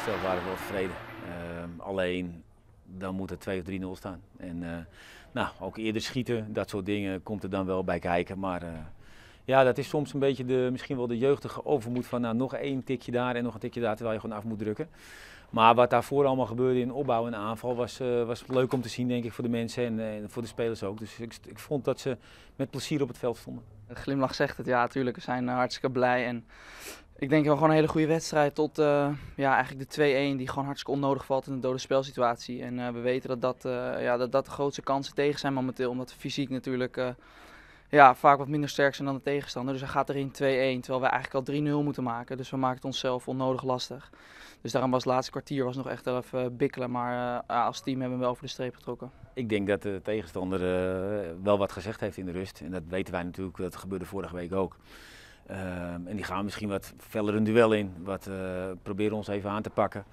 helft waren we wel tevreden. Ehm, alleen dan moet er 2 of 3-0 staan. En eh, nou, ook eerder schieten, dat soort dingen komt er dan wel bij kijken. Maar eh, ja, dat is soms een beetje de, misschien wel de jeugdige overmoed van nou, nog één tikje daar en nog een tikje daar, terwijl je gewoon af moet drukken. Maar wat daarvoor allemaal gebeurde in opbouw en aanval was, eh, was leuk om te zien, denk ik, voor de mensen en, voor de spelers ook. Dus ik, ik vond dat ze met plezier op het veld stonden. De glimlach zegt het, ja, natuurlijk. We zijn hartstikke blij. En ik denk wel gewoon een hele goede wedstrijd tot uh, ja, eigenlijk de 2-1 die gewoon hartstikke onnodig valt in een dode spelsituatie. En uh, we weten dat dat, uh, ja, dat dat de grootste kansen tegen zijn momenteel, omdat we fysiek natuurlijk ja, vaak wat minder sterk zijn dan de tegenstander. Dus hij gaat erin 2-1, terwijl we eigenlijk al 3-0 moeten maken. Dus we maken het onszelf onnodig lastig. Dus daarom was het laatste kwartier was nog echt wel even bikkelen, maar als team hebben we wel over de streep getrokken. Ik denk dat de tegenstander wel wat gezegd heeft in de rust. En dat weten wij natuurlijk, dat gebeurde vorige week ook. Uh, en die gaan misschien wat feller een duel in, wat uh, proberen ons even aan te pakken.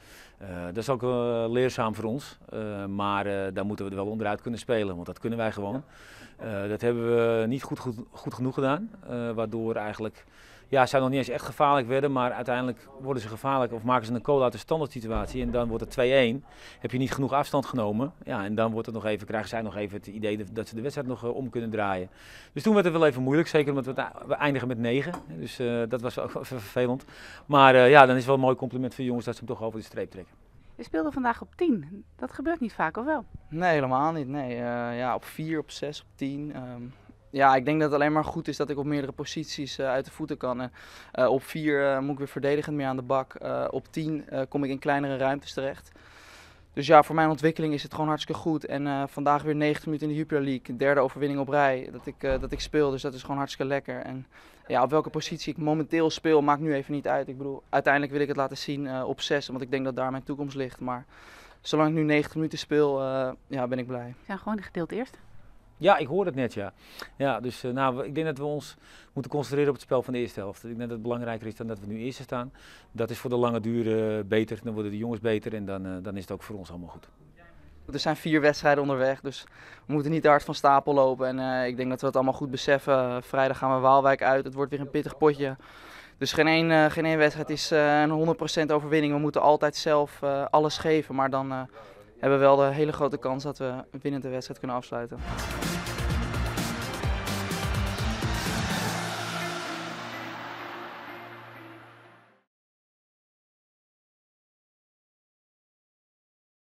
Uh, dat is ook leerzaam voor ons, maar daar moeten we er wel onderuit kunnen spelen, want dat kunnen wij gewoon. dat hebben we niet goed, goed, goed genoeg gedaan, waardoor eigenlijk ja, zij nog niet eens echt gevaarlijk werden, maar uiteindelijk worden ze gevaarlijk of maken ze een kool uit de standaard situatie en dan wordt het 2-1. Heb je niet genoeg afstand genomen, ja, en dan wordt het nog even, krijgen zij nog even het idee dat ze de wedstrijd nog uh, om kunnen draaien. Dus toen werd het wel even moeilijk, zeker omdat we, we eindigen met 9. Dus uh, dat was ook even vervelend. Maar uh, ja, dan is het wel een mooi compliment voor de jongens dat ze hem toch over de streep trekken. Je speelde vandaag op 10. Dat gebeurt niet vaak, of wel? Nee, helemaal niet. Nee, ja, op 4, op 6, op 10. Um, ja, ik denk dat het alleen maar goed is dat ik op meerdere posities uh, uit de voeten kan. Uh, op 4 uh, moet ik weer verdedigend meer aan de bak. op 10 kom ik in kleinere ruimtes terecht. Dus ja, voor mijn ontwikkeling is het gewoon hartstikke goed. En vandaag weer 90 minuten in de Jupiler League. Derde overwinning op rij dat ik, dat ik speel. Dus dat is gewoon hartstikke lekker. En ja, op welke positie ik momenteel speel maakt nu even niet uit. Ik bedoel, uiteindelijk wil ik het laten zien op 6. Want ik denk dat daar mijn toekomst ligt. Maar zolang ik nu 90 minuten speel, ja, ben ik blij. Zijn gewoon gedeeld eerst. Ja, ik hoor het net, ja. Ja, dus uh, nou, ik denk dat we ons moeten concentreren op het spel van de eerste helft. Ik denk dat het belangrijker is dan dat we nu eerste staan. Dat is voor de lange duur uh, beter, dan worden de jongens beter en dan, uh, dan is het ook voor ons allemaal goed. Er zijn vier wedstrijden onderweg, dus we moeten niet te hard van stapel lopen. En ik denk dat we het allemaal goed beseffen. vrijdag gaan we Waalwijk uit, het wordt weer een pittig potje. Dus geen één, geen één wedstrijd is een 100% overwinning. We moeten altijd zelf alles geven, maar dan hebben we wel de hele grote kans dat we een winnende wedstrijd kunnen afsluiten.